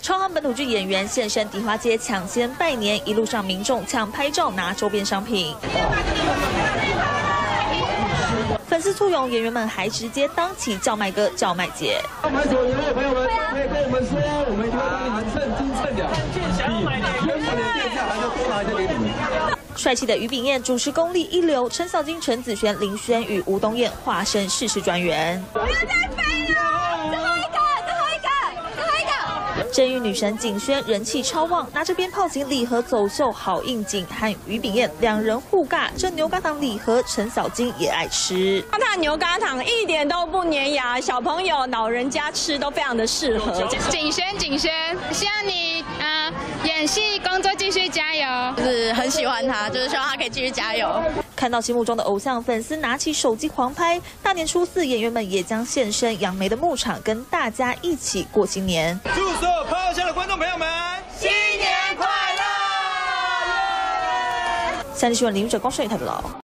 超夯本土剧演员现身迪化街抢先拜年，一路上民众抢拍照拿周边商品。粉丝簇拥，演员们还直接当起叫卖哥、叫卖姐。买所有的朋友们可以跟我们说，我们一定会帮你们称斤称两，比原本的店价还要多拿一些给你们。帅气的于炳彦主持功力一流，陈小金、陈子璇、林轩与吴东燕化身事实专员。不要再飞了，最后一个，最后一个，最后一个。正玉女神景轩人气超旺，拿着鞭炮型礼盒走秀，好应景。和于炳彦两人互尬，这牛轧糖礼盒陈小金也爱吃。它牛轧糖一点都不粘牙，小朋友、老人家吃都非常的适合。景轩，景轩，希望你啊、呃、演戏工作继续喜欢他，就是希望他可以继续加油。看到心目中的偶像，粉丝拿起手机狂拍。大年初四，演员们也将现身杨梅的牧场，跟大家一起过新年。祝所有抛下的观众朋友们新年快乐！三立新闻林玉哲、高顺宇台报道。